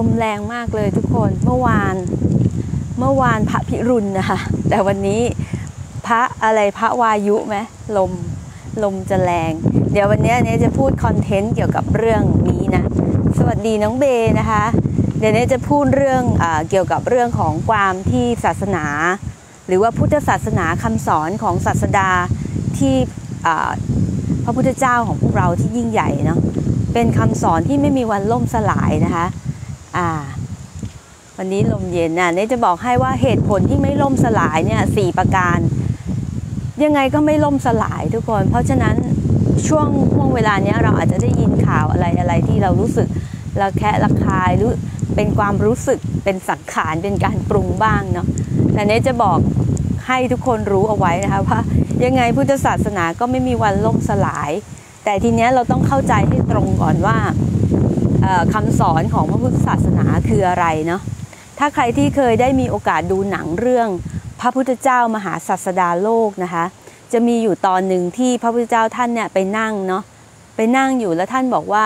ลมแรงมากเลยทุกคนเมื่อวาน เมื่อวานพระพิรุณนะคะแต่วันนี้พระอะไรพระวายุไหมลมลมจะแรง เดี๋ยววันนี้เนจะพูดคอนเทนต์เกี่ยวกับเรื่องนี้นะ สวัสดีน้องเบนะคะ เดี๋ยวเนจะพูดเรื่องอเกี่ยวกับเรื่องของความที่ศาสนา หรือว่าพุทธศาสนาคำสอนของศาสดาที่พระพุทธเจ้าของพวกเราที่ยิ่งใหญ่เนาะเป็นคำสอนที่ไม่มีวันล่มสลายนะคะ อ่า วันนี้ลมเย็นนะเนี่ยจะบอกให้ว่าเหตุผลที่ไม่ล่มสลายเนี่ยสี่ประการ ยังไงก็ไม่ล่มสลายทุกคน เพราะฉะนั้นช่วงช่วงเวลาเนี้ยเราอาจจะได้ยินข่าวอะไรอะไรที่เรารู้สึกระแคะระคายหรือเป็นความรู้สึกเป็นสังขารเป็นการปรุงบ้างเนาะแต่เนี้จะบอกให้ทุกคนรู้เอาไว้นะคะว่ายังไงพุทธศาสนาก็ไม่มีวันล่มสลาย แต่ทีเนี้ยเราต้องเข้าใจให้ตรงก่อนว่า คำสอนของพระพุทธศาสนาคืออะไรเนาะถ้าใครที่เคยได้มีโอกาสดูหนังเรื่องพระพุทธเจ้ามหาศาสดาโลกนะคะ จะมีอยู่ตอนหนึ่งที่พระพุทธเจ้าท่านเนี่ยไปนั่งเนาะไปนั่งอยู่แล้วท่านบอกว่า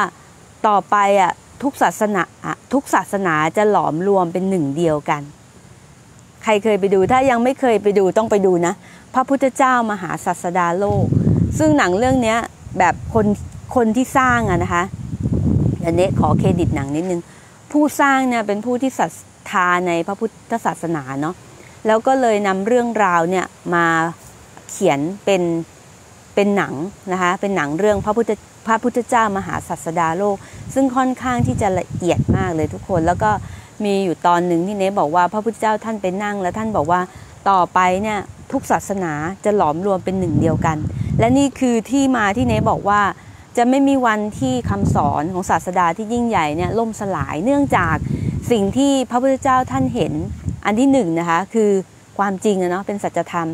ต่อไปอะทุกศาสนาทุกศาสนาจะหลอมรวมเป็นหนึ่งเดียวกัน ใครเคยไปดูถ้ายังไม่เคยไปดูต้องไปดูนะ พระพุทธเจ้ามหาศาสดาโลก ซึ่งหนังเรื่องนี้แบบคนคนที่สร้างอะนะคะ อันนี้ขอเครดิตหนังนิดนึง ผู้สร้างเนี่ยเป็นผู้ที่ศรัทธาในพระพุทธศาสนาเนาะแล้วก็เลยนำเรื่องราวเนี่ยมาเขียนเป็นเป็นหนังนะคะเป็นหนังเรื่องพระพุทธพระพุทธเจ้ามหาศาสดาโลก ซึ่งค่อนข้างที่จะละเอียดมากเลยทุกคน แล้วก็มีอยู่ตอนหนึ่งที่เนบอกว่าพระพุทธเจ้าท่านไปนั่ง แล้วท่านบอกว่าต่อไปเนี่ยทุกศาสนาจะหลอมรวมเป็นหนึ่งเดียวกัน และนี่คือที่มาที่เนบอกว่า จะไม่มีวันที่คำสอนของศาสดาที่ยิ่งใหญ่เนี่ยล่มสลายเนื่องจากสิ่งที่พระพุทธเจ้าท่านเห็นอันที่หนึ่งนะคะคือความจริงเนาะเป็นสัจธรรม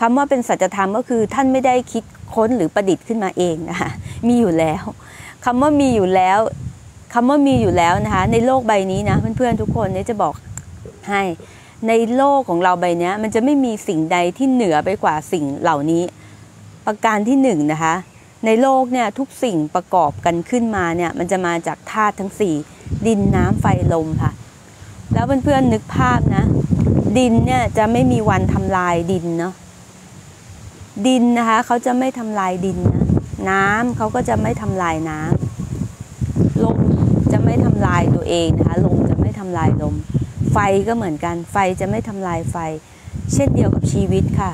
คำว่าเป็นสัจธรรมก็คือท่านไม่ได้คิดค้นหรือประดิษฐ์ขึ้นมาเองนะคะมีอยู่แล้วคำว่ามีอยู่แล้วคำว่ามีอยู่แล้วนะคะในโลกใบนี้นะเพื่อนๆทุกคนเนี่ยจะบอกให้ในโลกของเราใบนี้มันจะไม่มีสิ่งใดที่เหนือไปกว่าสิ่งเหล่านี้ ประการที่หนึ่งนะคะ ในโลกเนี่ยทุกสิ่งประกอบกันขึ้นมาเนี่ยมันจะมาจากธาตุทั้ง 4 ดินน้ำไฟลมค่ะ แล้วเพื่อนๆนึกภาพนะ ดินเนี่ยจะไม่มีวันทำลายดินเนาะดินนะคะเขาจะไม่ทำลายดินนะน้ำเขาก็จะไม่ทำลายน้ำลมจะไม่ทำลายตัวเองนะคะลมจะไม่ทำลายลม ไฟก็เหมือนกันไฟจะไม่ทำลายไฟ เช่นเดียวกับชีวิตค่ะ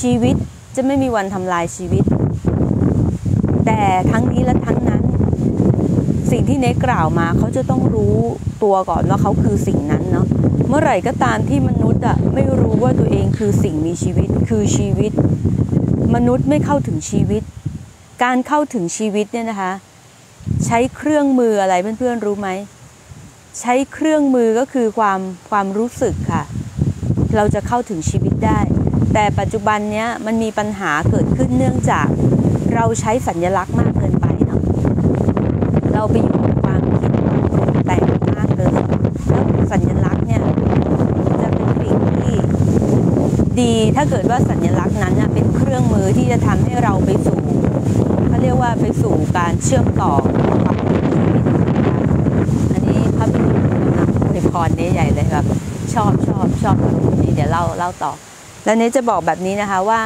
ชีวิตจะไม่มีวันทำลายชีวิต แต่ทั้งนี้และทั้งนั้น สิ่งที่เนกล่าวมาเขาจะต้องรู้ตัวก่อนว่าเขาคือสิ่งนั้นเนาะเมื่อไหร่ก็ตามที่มนุษย์อะไม่รู้ว่าตัวเองคือสิ่งมีชีวิตคือชีวิต มนุษย์ไม่เข้าถึงชีวิต การเข้าถึงชีวิตเนี่ยนะคะ ใช้เครื่องมืออะไรเพื่อนๆรู้ไหมใช้เครื่องมือก็คือความความรู้สึกค่ะ เราจะเข้าถึงชีวิตได้ แต่ปัจจุบันเนี้ยมันมีปัญหาเกิดขึ้นเนื่องจาก เราใช้สัญลักษณ์มากเกินไปเนาะเราไปอยู่กับความคิดความปรุงแต่งมากเกินแล้วสัญลักษณ์เนี่ยจะเป็นสิ่งที่ดีถ้าเกิดว่าสัญลักษณ์นั้นเป็นเครื่องมือที่จะทำให้เราไปสู่เขาเรียกว่าไปสู่การเชื่อมต่อความชีวิตอันนี้พระบิดาอวยพรนี้ใหญ่เลยครับชอบชอบชอบนี่เดี๋ยวเล่าเล่าต่อ แล้วนี้จะบอกแบบนี้นะคะว่า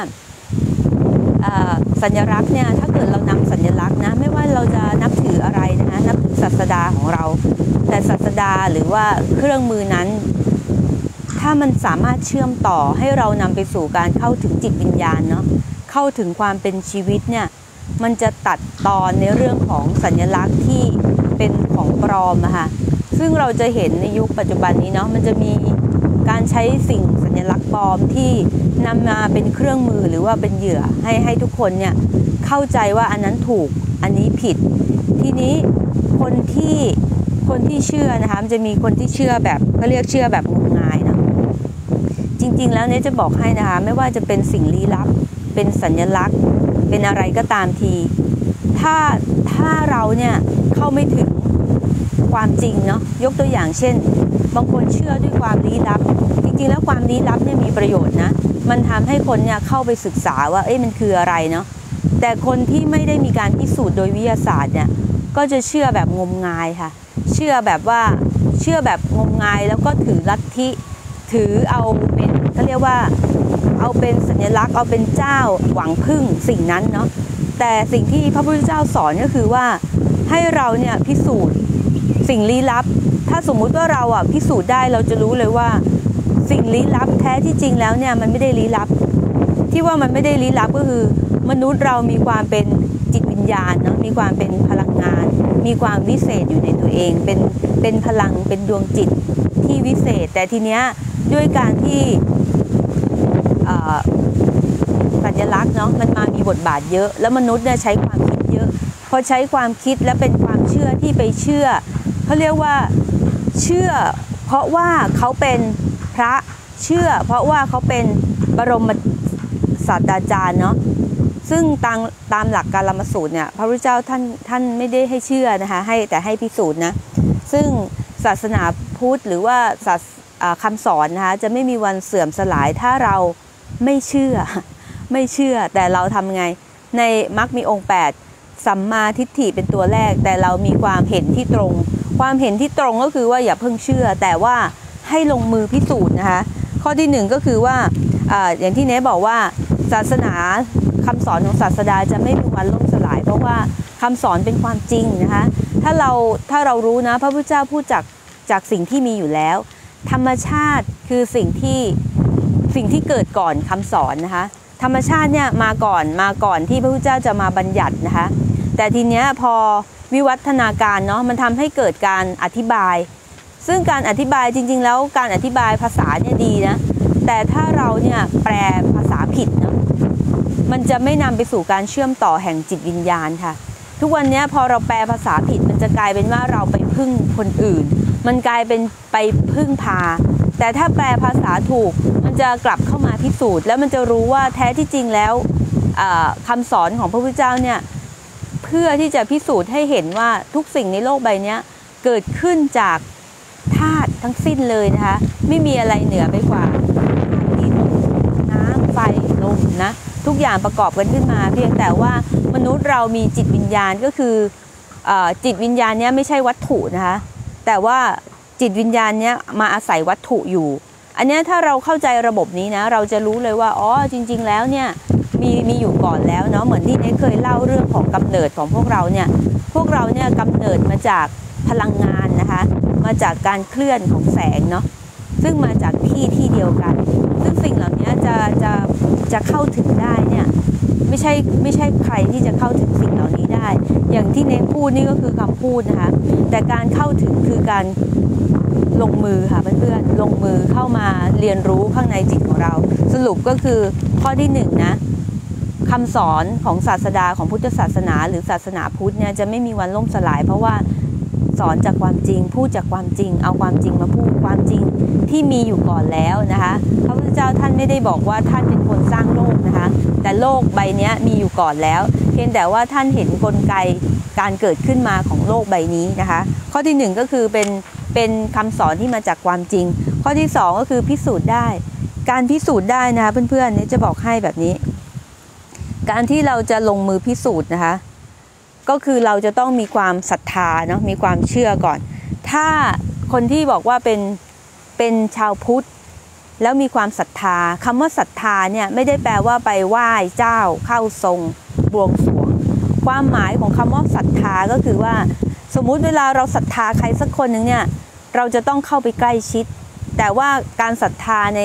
สัญลักษณ์เนี่ยถ้าเกิดเรานำสัญลักษณ์นะไม่ว่าเราจะนับถืออะไรนะคะนับถือศาสดาของเรา แต่ศาสดาหรือว่าเครื่องมือนั้น ถ้ามันสามารถเชื่อมต่อให้เรานำไปสู่การเข้าถึงจิตวิญญาณเนาะเข้าถึงความเป็นชีวิตเนี่ยมันจะตัดตอนในเรื่องของสัญลักษณ์ที่เป็นของปลอมอะค่ะซึ่งเราจะเห็นในยุคปัจจุบันนี้เนาะมันจะมี การใช้สิ่งสัญลักษณ์ปลอมที่นำมาเป็นเครื่องมือหรือว่าเป็นเหยื่อให้ให้ทุกคนเนี่ยเข้าใจว่าอันนั้นถูกอันนี้ผิด ทีนี้คนที่คนที่เชื่อนะคะมันจะมีคนที่เชื่อแบบก็เรียกเชื่อแบบงมงายนะจริงๆแล้วเนี่ยจะบอกให้นะคะไม่ว่าจะเป็นสิ่งลี้ลับ เป็นสัญลักษณ์ เป็นอะไรก็ตามที ถ้าถ้าเราเนี่ยเข้าไม่ถึงความจริงเนาะยกตัวอย่างเช่น บางคนเชื่อด้วยความลี้ลับ จริงๆ แล้วความลี้ลับเนี่ยมีประโยชน์นะ มันทำให้คนเนี่ยเข้าไปศึกษาว่า เอ้ยมันคืออะไรเนาะ แต่คนที่ไม่ได้มีการพิสูจน์โดยวิทยาศาสตร์เนี่ยก็จะเชื่อแบบงมงายค่ะเเชื่อแบบว่าเชื่อแบบงมงายแล้วก็ถือลัทธิถือเอาเป็นเขาเรียกว่าเอาเป็นสัญลักษณ์เอาเป็นเจ้าหวังพึ่งสิ่งนั้นเนาะแต่สิ่งที่พระพุทธเจ้าสอนก็คือว่าให้เราเนี่ยพิสูจน์สิ่งลี้ลับ ถ้าสมมุติว่าเราอะพิสูจน์ได้เราจะรู้เลยว่า สิ่งลี้ลับแท้ที่จริงแล้วเนี่ยมันไม่ได้ลี้ลับ ที่ว่ามันไม่ได้ลี้ลับก็คือ มนุษย์เรามีความเป็นจิตวิญญาณเนาะมีความเป็นพลังงาน มีความวิเศษอยู่ในตัวเอง เป็นเป็นพลังเป็นดวงจิตที่วิเศษ แต่ทีเนี้ยด้วยการที่สัญลักษณ์เนาะมันมามีบทบาทเยอะ แล้วมนุษย์เนี่ยใช้ความคิดเยอะพอใช้ความคิดและเป็นความเชื่อที่ไปเชื่อเขาเรียกว่า เชื่อ เพราะว่าเขาเป็นพระเชื่อ เพราะว่าเขาเป็นบรมศาสตราจารย์เนาะซึ่งตามตามหลักการลมสูตรเนี่ยพระพุทธเจ้าท่านท่านไม่ได้ให้เชื่อนะคะให้แต่ให้พิสูจน์นะซึ่งศาสนาพุทธหรือว่าศาสคำสอนนะคะจะไม่มีวันเสื่อมสลายถ้าเราไม่เชื่อ ไม่เชื่อแต่เราทำไง ในมรรคมีองค์ 8 สัมมาทิฏฐิเป็นตัวแรก แต่เรามีความเห็นที่ตรง ความเห็นที่ตรงก็คือว่าอย่าเพิ่งเชื่อ แต่ว่าให้ลงมือพิสูจน์นะคะ ข้อที่หนึ่งก็คือว่าออย่างที่เนบอกว่าศาสนาคำสอนของศาสดาจะไม่มีวันล่มสลาย เพราะว่าคำสอนเป็นความจริงนะคะ ถ้าเราถ้าเรารู้นะ พระพุทธเจ้าพูดจากจากสิ่งที่มีอยู่แล้ว ธรรมชาติคือสิ่งที่สิ่งที่เกิดก่อนคำสอนนะคะ ธรรมชาติเนี่ยมาก่อนมาก่อนที่พระพุทธเจ้าจะมาบัญญัตินะคะ แต่ทีเนี้ยพอวิวัฒนาการเนาะมันทำให้เกิดการอธิบาย ซึ่งการอธิบายจริง ๆ แล้วการอธิบายภาษาเนี่ยดีนะ แต่ถ้าเราเนี่ยแปลภาษาผิดเนาะมันจะไม่นำไปสู่การเชื่อมต่อแห่งจิตวิญญาณค่ะ ทุกวันนี้พอเราแปลภาษาผิดมันจะกลายเป็นว่าเราไปพึ่งคนอื่น มันกลายเป็นไปพึ่งพา แต่ถ้าแปลภาษาถูกมันจะกลับเข้ามาพิสูจน์ แล้วมันจะรู้ว่าแท้ที่จริงแล้วคำสอนของพระพุทธเจ้าเนี่ย เพื่อที่จะพิสูจน์ให้เห็นว่าทุกสิ่งในโลกใบนี้เกิดขึ้นจากธาตุทั้งสิ้นเลยนะคะ ไม่มีอะไรเหนือไปกว่าดินน้ำไฟลมนะทุกอย่างประกอบกันขึ้นมา เพียงแต่ว่ามนุษย์เรามีจิตวิญญาณก็คืออจิตวิญญาณนี้ไม่ใช่วัตถุนะคะแต่ว่าจิตวิญญาณนี้มาอาศัยวัตถุอยู่ อันนี้ถ้าเราเข้าใจระบบนี้นะเราจะรู้เลยว่าอ๋อจริง ๆ แล้วเนี่ย มีมีอยู่ก่อนแล้วเนาะเหมือนที่เนเคยเล่าเรื่องของกำเนิดของพวกเราเนี่ยพวกเราเนี่ยกำเนิดมาจากพลังงานนะคะมาจากการเคลื่อนของแสงเนาะซึ่งมาจากที่ที่เดียวกัน ซึ่งสิ่งเหล่านี้จะจะจะเข้าถึงได้เนี่ยไม่ใช่ไม่ใช่ใครที่จะเข้าถึงสิ่งเหล่านี้ได้ อย่างที่เน้นพูดนี่ก็คือคำพูดนะคะแต่การเข้าถึงคือการลงมือค่ะเพื่อนๆลงมือเข้ามาเรียนรู้ข้างในจิตของเรา สรุปก็คือข้อที่หนึ่งนะ คำสอนของศาสดาของพุทธศาสนา หรือศาสนาพุทธเนี่ยจะไม่มีวันล่มสลาย เพราะว่าสอนจากความจริง พูดจากความจริง เอาความจริงมาพูดความจริงที่มีอยู่ก่อนแล้วนะคะพระพุทธเจ้าท่านไม่ได้บอกว่าท่านเป็นคนสร้างโลกนะคะ แต่โลกใบนี้มีอยู่ก่อนแล้ว เพียงแต่ว่าท่านเห็นนกลไกการเกิดขึ้นมาของโลกใบนี้นะคะ ข้อที่ 1 ก็คือเป็นเป็นคำสอนที่มาจากความจริง ข้อที่ 2 ก็คือพิสูจน์ได้ การพิสูจน์ได้นะคะเพื่อนๆนี่จะบอกให้แบบนี้ การที่เราจะลงมือพิสูจน์นะคะ ก็คือเราจะต้องมีความศรัทธาเนาะมีความเชื่อก่อน ถ้าคนที่บอกว่าเป็นเป็นชาวพุทธแล้วมีความศรัทธาคำว่าศรัทธาเนี่ยไม่ได้แปลว่าไปไหว้เจ้า เข้าทรงบวงสรวง ความหมายของคำว่าศรัทธาก็คือว่า สมมุติเวลาเราศรัทธาใครสักคนหนึ่งเนี่ยเราจะต้องเข้าไปใกล้ชิด แต่ว่าการศรัทธาใน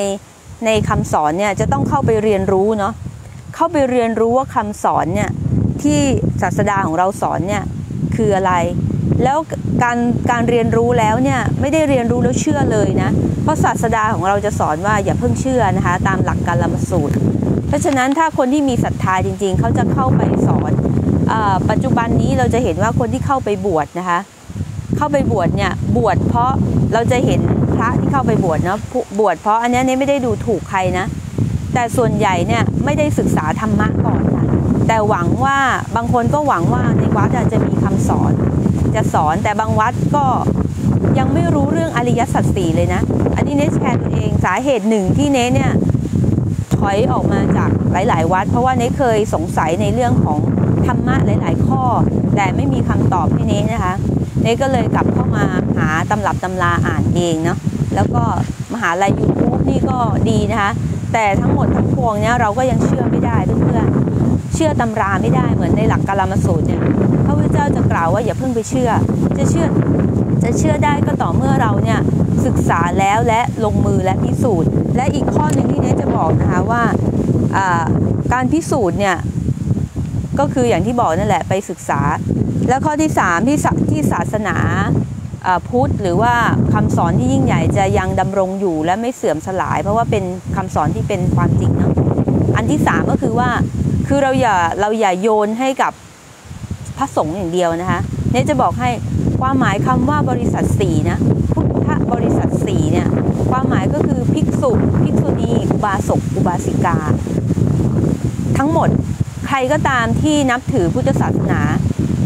ในคำสอนเนี่ยจะต้องเข้าไปเรียนรู้เนาะ เข้าไปเรียนรู้ว่าคำสอนเนี่ยที่ศาสดาของเราสอนเนี่ยคืออะไร แล้วการการเรียนรู้แล้วเนี่ยไม่ได้เรียนรู้แล้วเชื่อเลยนะ เพราะศาสดาของเราจะสอนว่าอย่าเพิ่งเชื่อนะคะตามหลักการละมสูตร เพราะฉะนั้นถ้าคนที่มีศรัทธาจริง ๆ เขาจะเข้าไปสอนอปัจจุบันนี้เราจะเห็นว่าคนที่เข้าไปบวชนะคะ เข้าไปบวชเนี่ยบวชเพราะเราจะเห็นพระที่เข้าไปบวชเนาะบวชเพราะอันนี้นี่ไม่ได้ดูถูกใครนะ แต่ส่วนใหญ่เนี่ยไม่ได้ศึกษาธรรมะก่อนนะแต่หวังว่าบางคนก็หวังว่าในวัดจะมีคำสอน จะสอนแต่บางวัดก็ยังไม่รู้เรื่องอริยสัจสี่เลยนะ อันนี้เนสแชร์ตัวเองสาเหตุหนึ่งที่เนสเนี่ยถอยออกมาจากหลาย ๆ วัด เพราะว่าเนสเคยสงสัยในเรื่องของธรรมะหลาย ๆ ข้อ แต่ไม่มีคำตอบให้เนสนะคะเนก็เลยกลับเข้ามาหาตำรับตำราอ่านเองเนาะแล้วก็มหาลัยยูทูบนี่ก็ดีนะคะ แต่ทั้งหมดทั้งพวงเนี้ยเราก็ยังเชื่อไม่ได้เพื่อนๆเชื่อตำราไม่ได้เหมือนในหลักกาลามสูตรเนี่ยพระพุทธเจ้าจะกล่าวว่าอย่าเพิ่งไปเชื่อ จะเชื่อจะเชื่อได้ก็ต่อเมื่อเราเนี่ยศึกษาแล้วและลงมือและพิสูจน์ และอีกข้อหนึ่งที่เนจะบอกนะคะว่าการพิสูจน์เนี่ยก็คืออย่างที่บอกนั่นแหละไปศึกษา แล้วข้อที่3ที่ที่ศาสนา พุทธหรือว่าคำสอนที่ยิ่งใหญ่จะยังดำรงอยู่และไม่เสื่อมสลาย เพราะว่าเป็นคำสอนที่เป็นความจริงเนาะอันที่3ก็คือว่าคือเราอย่าเราอย่าโยนให้กับพระสงฆ์อย่างเดียวนะคะเนี่ยจะบอกให้ความหมายคำว่าบริษัทสีนะพุทธบริษัทสีเนี่ยความหมายก็คือภิกษุภิกษุณีอุบาสกอุบาสิกา ทั้งหมดใครก็ตามที่นับถือพุทธศาสนา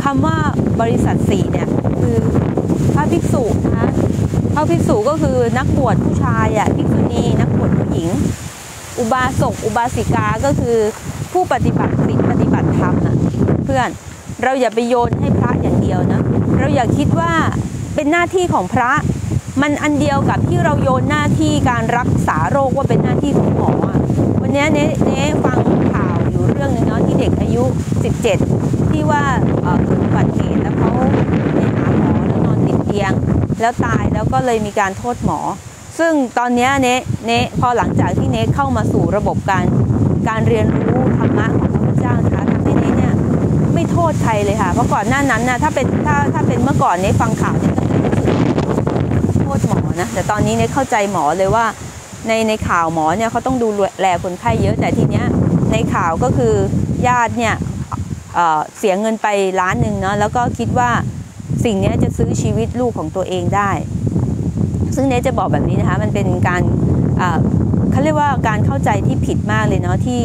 คำว่าบริษัทสีเนี่ย ระภิกษุนะคะพระภิกษุก็คือนักบวชผู้ชายอะภิกษุณีนักบวชผู้หญิง อุบาสกอุบาสิกาก็คือผู้ปฏิบัติศีลปฏิบัติธรรมอะเพื่อนเราอย่าไปโยนให้พระอย่างเดียวนะ เราอย่าคิดว่าเป็นหน้าที่ของพระ มันอันเดียวกับที่เราโยนหน้าที่การรักษาโรคว่าเป็นหน้าที่ของหมอวันนี้เน้เน้ฟังข่าวอยู่เรื่องนึงเนาะที่เด็กอายุ 17 ที่ว่าเกิดอุบัติเหตุแล้วเขา ไปหาหมอแล้วนอนติดเตียง แล้วตายแล้วก็เลยมีการโทษหมอ ซึ่งตอนนี้เน้เน้พอหลังจากที่เน้เข้ามาสู่ระบบการการเรียนรู้ธรรมะของพระพุทธเจ้านะคะทำให้เน้เนี่ยไม่โทษใครเลยค่ะเพราะก่อนหน้านั้นนะถ้าเป็นถ้าถ้าเป็นเมื่อก่อนเน้ฟังข่าวเนี่ยต้องรู้สึกโทษหมอนะแต่ตอนนี้เน้เข้าใจหมอเลยว่าในในข่าวหมอเนี่ยเขาต้องดูแลคนไข้เยอะแต่ทีเนี้ยในข่าวก็คือญาติเนี่ยเสียเงินไปล้านหนึ่งเนาะแล้วก็คิดว่า สิ่งนี้จะซื้อชีวิตลูกของตัวเองได้ ซึ่งเนจะบอกแบบนี้นะคะ มันเป็นการเขาเรียกว่าการเข้าใจที่ผิดมากเลยเนาะที่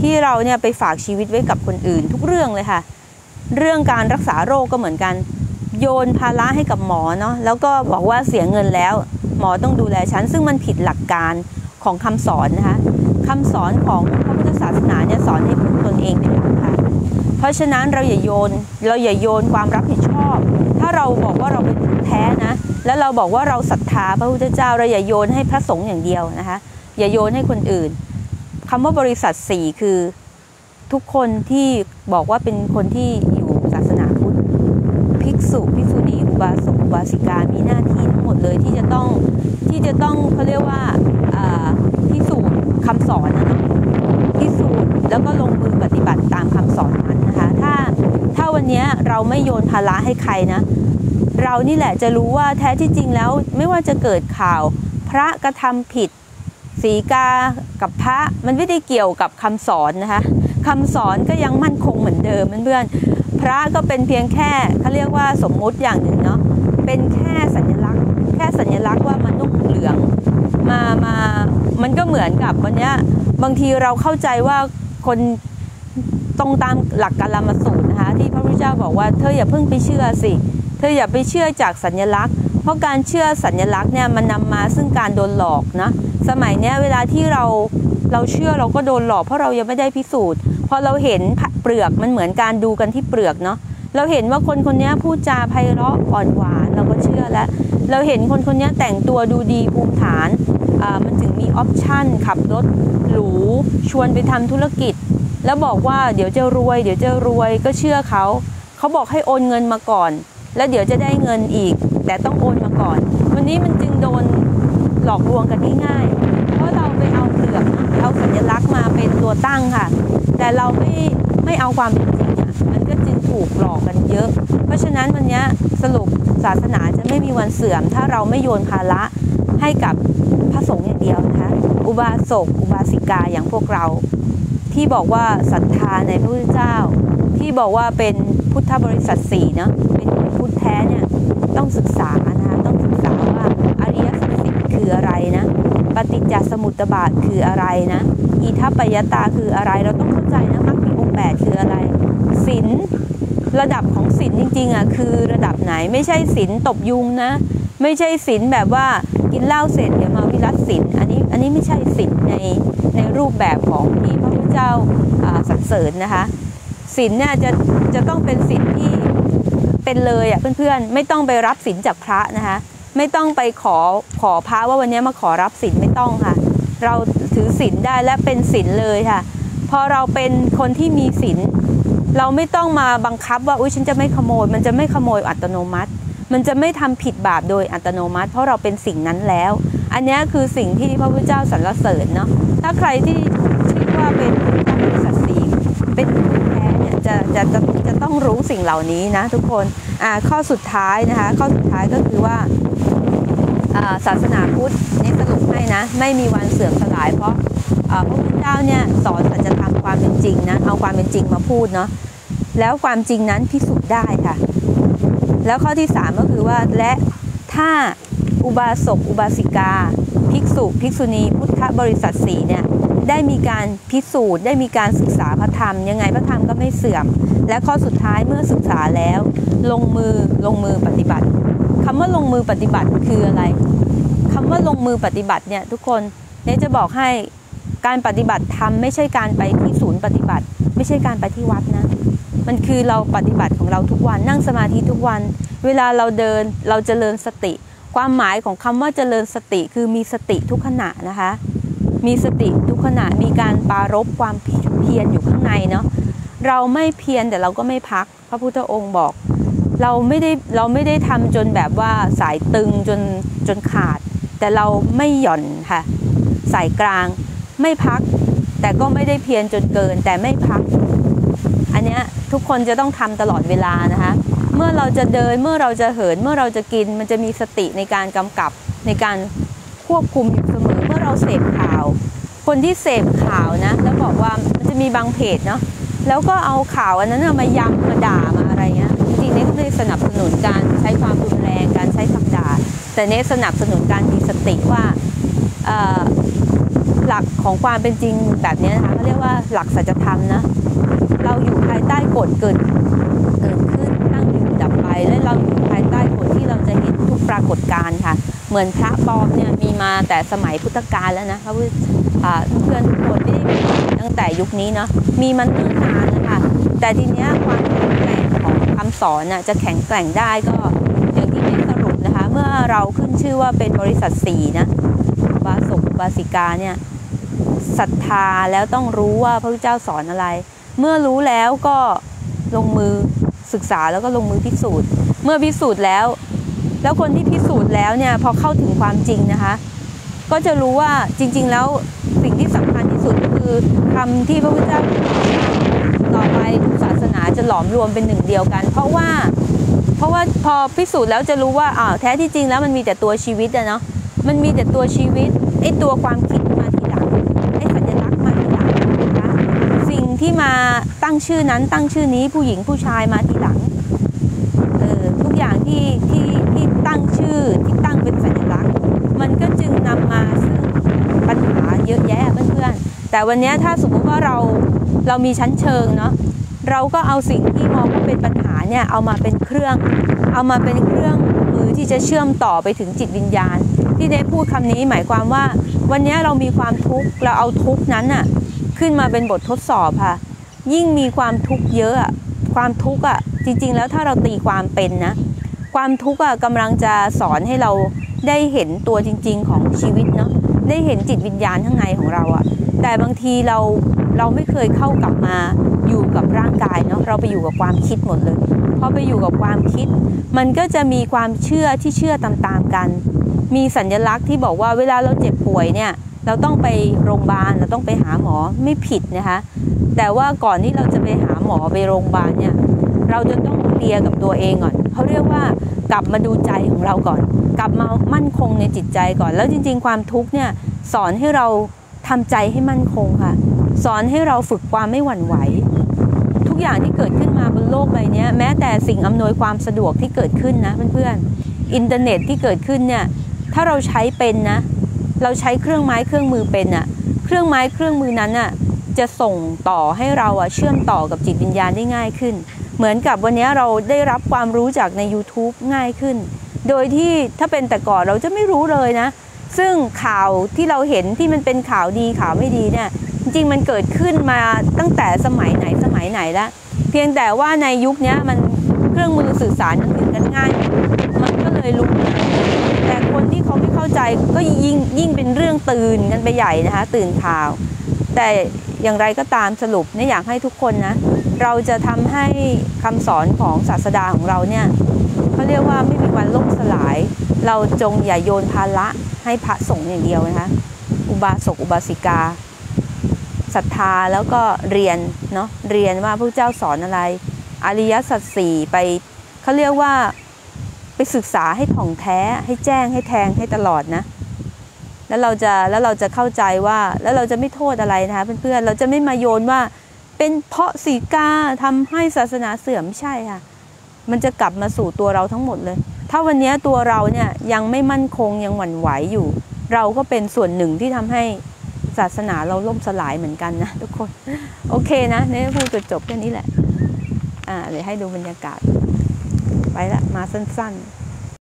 ที่เราเนี่ยไปฝากชีวิตไว้กับคนอื่น ทุกเรื่องเลยค่ะ เรื่องการรักษาโรคก็เหมือนกัน โยนภาระให้กับหมอเนาะแล้วก็บอกว่าเสียเงินแล้ว หมอต้องดูแลฉัน ซึ่งมันผิดหลักการของคำสอนนะคะคำสอนของพระพุทธศาสนาเนี่ยสอนให้พึ่งตนเองเป็นหลักค่ะเพราะฉะนั้นเราอย่าโยนเราอย่าโยนความรับผิดชอบาเราบอกว่าเราเป็นแท้นะ แล้วเราบอกว่าเราศรัทธาพระพุทธเจ้าเราอย่าโยนให้พระสงฆ์อย่างเดียวนะคะ อย่าโยนให้คนอื่นคำว่าบริษัทสี่คือทุกคนที่บอกว่าเป็นคนที่อยู่ศาสนาพุทธภิกษุภิกษุณีอุบาสกอุบาสิกามีหน้าที่ทั้งหมดเลยที่จะต้องที่จะต้องเขาเรียกว่าพิสูจน์คำสอนนะพิสูจน์ แล้วก็ลงมือปฏิบัติตามคำสอนนั้นนะคะถ้าถ้าวันนี้เราไม่โยนภาระให้ใครนะ เรานี่แหละจะรู้ว่าแท้ที่จริงแล้วไม่ว่าจะเกิดข่าวพระกระทำผิดศีกากับพระมันไม่ได้เกี่ยวกับคำสอนนะคะคำสอนก็ยังมั่นคงเหมือนเดิมเพื่อนๆพระก็เป็นเพียงแค่เขาเรียกว่าสมมุติอย่างหนึ่งเนาะเป็นแค่สัญลักษณ์ แค่สัญลักษณ์ว่ามันนุ่งเหลืองมามามันก็เหมือนกับวันนี้บางทีเราเข้าใจว่า คนตรงตามหลักการลามสูตรนะคะที่พระพุทธเจ้าบอกว่าเธออย่าเพิ่งไปเชื่อสิ เธออย่าไปเชื่อจากสัญลักษณ์ เพราะการเชื่อสัญลักษณ์เนี่ยมันนำมาซึ่งการโดนหลอกนะสมัยเนี้ยเวลาที่เราเราเชื่อเราก็โดนหลอกเพราะเรายังไม่ได้พิสูจน์พอเราเห็นเปลือกมันเหมือนการดูกันที่เปลือกเนาะเราเห็นว่าคนคนนี้พูดจาไพเราะอ่อนหวานเราก็เชื่อแล้ว เราเห็นคนคนนี้แต่งตัวดูดีภูมิฐานอ่ามันถึงมีออปชั่นขับรถหรูชวนไปทำธุรกิจ แล้วบอกว่าเดี๋ยวจะรวย เดี๋ยวจะรวยก็เชื่อเขา เขาบอกให้โอนเงินมาก่อน แล้วเดี๋ยวจะได้เงินอีก แต่ต้องโอนมาก่อน วันนี้มันจึงโดนหลอกลวงกันง่ายๆเพราะเราไปเอาเปลือกเอาสัญลักษณ์มาเป็นตัวตั้งค่ะ แต่เราไม่ไม่เอาความเป็นจริงอะมันก็จึงถูกหลอกกันเยอะ เพราะฉะนั้นวันนี้สรุปศาสนาจะไม่มีวันเสื่อม ถ้าเราไม่โยนภาระให้กับพระสงฆ์อย่างเดียวนะคะ อุบาสก อุบาสิกาอย่างพวกเรา ที่บอกว่าศรัทธาในพระพุทธเจ้า ที่บอกว่าเป็นพุทธบริษัทสี่เนาะเป็นพุทธแท้เนี่ยต้องศึกษานะคะต้องศึกษาว่าอริยสัจสิคืออะไรนะ ปฏิจจสมุตบาทคืออะไรนะอิทัปปยตาคืออะไรเราต้องเข้าใจนะมรรคมีองค์แปดคืออะไรศีลระดับของศีลจริงๆอะคือระดับไหนไม่ใช่ศีลตบยุงนะ ไม่ใช่ศีลแบบว่ากินเหล้าเสร็จเดี๋ยวมาวิรัตศีลอันนี้อันนี้ไม่ใช่ศีลในในรูปแบบของที่พระพุทธ เจ้าสรรเสริญนะคะศีลเนี่ยจะจะต้องเป็นศีลที่เป็นเลยอะเพื่อนๆ ไม่ต้องไปรับศีลจากพระนะคะไม่ต้องไปขอขอพระว่าวันนี้มาขอรับศีลไม่ต้องค่ะ เราถือศีลได้และเป็นศีลเลยค่ะ พอเราเป็นคนที่มีศีลเราไม่ต้องมาบังคับว่าอุ้ยฉันจะไม่ขโมย มันจะไม่ขโมยอัตโนมัติ มันจะไม่ทำผิดบาปโดยอัตโนมัติ เพราะเราเป็นสิ่งนั้นแล้ว อันนี้คือสิ่งที่พระพุทธเจ้าสรรเสริญเนาะถ้าใครที่ เป็นบริษัทสีเป็นแท้เนี่ยจะจะจะจะต้องรู้สิ่งเหล่านี้นะทุกคนอ่าข้อสุดท้ายนะคะข้อสุดท้ายก็คือว่าศาสนาพุทธนี่สรุปให้นะไม่มีวันเสื่อมสลาย เพราะพระพุทธเจ้าเนี่ยสอนสัจธรรมความเป็นจริงนะเอาความเป็นจริงมาพูดเนาะแล้วความจริงนั้นพิสูจน์ได้ค่ะ แล้วข้อที่ 3 ก็คือว่าและถ้าอุบาสกอุบาสิกา ภิกษุ ภิกษุณี พุทธบริษัทสีเนี่ย ได้มีการพิสูจน์ ได้มีการศึกษาพระธรรม ยังไงพระธรรมก็ไม่เสื่อม และข้อสุดท้ายเมื่อศึกษาแล้ว ลงมือลงมือปฏิบัติคำว่าลงมือปฏิบัติคืออะไรคำว่าลงมือปฏิบัติเนี่ยทุกคนเนจะบอกให้การปฏิบัติธรรมไม่ใช่การไปที่ศูนย์ปฏิบัติ ไม่ใช่การไปที่วัดนะมันคือเราปฏิบัติของเราทุกวันนั่งสมาธิทุกวัน เวลาเราเดินเราจเจริญสติ ความหมายของคำว่าเจริญสติคือมีสติทุกขณะนะคะ มีสติทุกขณะมีการปารบความเพียรอยู่ข้างในเนาะเราไม่เพียรแต่เราก็ไม่พัก พระพุทธองค์บอก เราไม่ได้เราไม่ได้ทำจนแบบว่าสายตึงจนจนขาด แต่เราไม่หย่อนค่ะสายกลางไม่พัก แต่ก็ไม่ได้เพียรจนเกิน แต่ไม่พัก อันเนี้ยทุกคนจะต้องทำตลอดเวลานะคะเมื่อเราจะเดินเมื่อเราจะเหินเมื่อเราจะกินมันจะมีสติในการกำกับในการควบคุมอยู่เสม อเมื่อเราเสพข่าว คนที่เสพข่าวนะแล้วบอกว่ามันจะมีบางเพจเนาะแล้วก็เอาข่าวอันนั้นมายำมาด่ามาอะไรเงี้ยจริงๆเนไม่สนับสนุนการใช้ความรุนแรงการใช้คำด่า แต่เนสนับสนุนการมีสติว่าหลักของความเป็นจริงแบบนี้นะคะเขาเรียกว่าหลักสัจธรรมนะเราอยู่ภายใต้กฎเกิดเกิดขึ้นตั้งอยู่ดับไปและเราอยู่ภายใต้กฎที่เราจะเห็นทุกปรากฏการณ์ค่ะ เหมือนพระปลอมเนี่ยมีมาแต่สมัยพุทธกาลแล้วนะพระเพื่อนทุกคนไม่มีตั้งแต่ยุคนี้เนาะมีมันตั้งนานนะคะแต่ทีเนี้ยความแข็งแกร่งของคำสอนน่ะจะแข็งแกร่งได้ก็อย่างที่ได้สรุปนะคะ เมื่อเราขึ้นชื่อว่าเป็นบริษัทสีนะบาสกบาสิกาเนี่ยศรัทธาแล้วต้องรู้ว่าพระพุทธเจ้าสอนอะไร เมื่อรู้แล้วก็ลงมือศึกษาแล้วก็ลงมือพิสูจน์ เมื่อพิสูจน์แล้ว แล้วคนที่พิสูจน์แล้วเนี่ยพอเข้าถึงความจริงนะคะ ก็จะรู้ว่าจริง ๆ แล้วสิ่งที่สำคัญที่สุดคือคำที่พระพุทธเจ้าต่อไปทุกศาสนาจะหลอมรวมเป็นหนึ่งเดียวกัน เพราะว่าเพราะว่าพอพิสูจน์แล้วจะรู้ว่าอ้าวแท้ที่จริงแล้วมันมีแต่ตัวชีวิตอะเนาะมันมีแต่ตัวชีวิตไอ้ตัวความคิดมาทีหลังไอ้สัญลักษณ์มาทีหลังนะคะสิ่งที่มาตั้งชื่อนั้นตั้งชื่อนี้ผู้หญิงผู้ชายมาทีหลังเออทุกอย่างที่ที่ ตั้งชื่อที่ตั้งเป็นสัญลักษณ์ มันก็จึงนำมาซึ่งปัญหาเยอะแยะเพื่อนๆแต่วันนี้ถ้าสมมติว่าเราเรามีชั้นเชิงเนาะเราก็เอาสิ่งที่มองว่าเป็นปัญหาเนี่ยเอามาเป็นเครื่อง เอามาเป็นเครื่องมือที่จะเชื่อมต่อไปถึงจิตวิญญาณ ที่ได้พูดคำนี้หมายความว่า วันนี้เรามีความทุกข์เราเอาทุกข์นั้นอะขึ้นมาเป็นบททดสอบค่ะยิ่งมีความทุกข์เยอะความทุกข์อะจริง ๆ แล้วถ้าเราตีความเป็นนะ ความทุกข์อะกำลังจะสอนให้เราได้เห็นตัวจริง ๆ ของชีวิตเนาะได้เห็นจิตวิญญาณข้างในของเราอะแต่บางทีเราเราไม่เคยเข้ากลับมาอยู่กับร่างกายเนาะเราไปอยู่กับความคิดหมดเลยพอไปอยู่กับความคิด มันก็จะมีความเชื่อที่เชื่อตามๆกัน มีสัญลักษณ์ที่บอกว่าเวลาเราเจ็บป่วยเนี่ยเราต้องไปโรงพยาบาลเราต้องไปหาหมอไม่ผิดนะคะแต่ว่าก่อนที่เราจะไปหาหมอไปโรงพยาบาลเนี่ยเราจะต้องเคลียร์กับตัวเองก่อน เขาเรียกว่ากลับมาดูใจของเราก่อน กลับมามั่นคงในจิตใจก่อน แล้วจริง ๆ ความทุกข์เนี่ยสอนให้เราทำใจให้มั่นคงค่ะ สอนให้เราฝึกความไม่หวั่นไหว ทุกอย่างที่เกิดขึ้นมาบนโลกใบนี้แม้แต่สิ่งอำนวยความสะดวกที่เกิดขึ้นนะเพื่อนๆอินเทอร์เน็ตที่เกิดขึ้นเนี่ยถ้าเราใช้เป็นนะ เราใช้เครื่องไม้เครื่องมือเป็นอะเครื่องไม้เครื่องมือนั้นอะจะส่งต่อให้เราอะเชื่อมต่อกับจิตวิญญาณได้ง่ายขึ้น เหมือนกับวันนี้เราได้รับความรู้จากใน YouTube ง่ายขึ้น โดยที่ถ้าเป็นแต่ก่อนเราจะไม่รู้เลยนะ ซึ่งข่าวที่เราเห็นที่มันเป็นข่าวดีข่าวไม่ดีเนี่ยจริงๆมันเกิดขึ้นมาตั้งแต่สมัยไหนสมัยไหนแล้วเพียงแต่ว่าในยุคนี้มันเครื่องมือสื่อสารมันถึงกันง่าย มันก็เลยรู้แต่คนที่เขาไม่เข้าใจก็ยิ่งยิ่งเป็นเรื่องตื่นกันไปใหญ่นะคะ ตื่นข่าว แต่ อย่างไรก็ตามสรุปเนี่ยอยากให้ทุกคนนะ เราจะทำให้คำสอนของศาสดาของเราเนี่ยเขาเรียกว่าไม่มีวันล่มสลาย เราจงอย่าโยนภาระให้พระสงฆ์อย่างเดียวนะคะ อุบาสกอุบาสิกาศรัทธาแล้วก็เรียนเนาะเรียนว่าพระเจ้าสอนอะไร อริยสัจสี่ไปเขาเรียกว่าไปศึกษาให้ถ่องแท้ให้แจ้งให้แทงให้ตลอดนะ แล้วเราจะแล้วเราจะเข้าใจว่าแล้วเราจะไม่โทษอะไรนะคะเพื่อนๆเราจะไม่มาโยนว่า เป็นเพราะสีกาทำให้ศาสนาเสื่อมไม่ใช่ค่ะ มันจะกลับมาสู่ตัวเราทั้งหมดเลย ถ้าวันนี้ตัวเราเนี่ยยังไม่มั่นคงยังหวั่นไหวอยู่ เราก็เป็นส่วนหนึ่งที่ทำให้ศาสนาเราล่มสลายเหมือนกันนะทุกคนโอเคนะเนี่ยพูดจบแค่นี้แหละอ่าเดี๋ยวให้ดูบรรยากาศ ไปละมาสั้น ๆ